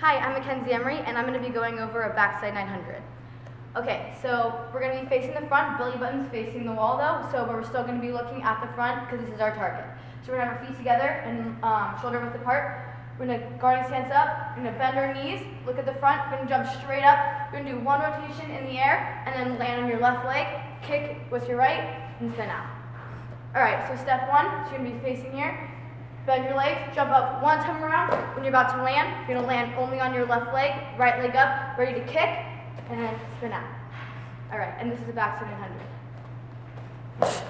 Hi, I'm Mackensi Emory, and I'm going to be going over a backside 900. Okay, so we're going to be facing the front, belly button's facing the wall though, so we're still going to be looking at the front because this is our target. So we're going to have our feet together and um, shoulder width apart. We're going to guarding stance up, we're going to bend our knees, look at the front, we're going to jump straight up. We're going to do one rotation in the air and then land on your left leg, kick with your right, and spin out. Alright, so step one, so you're going to be facing here. Bend your legs, jump up one time around. When you're about to land, you're gonna land only on your left leg, right leg up, ready to kick, and then spin out. All right, and this is a backside 100.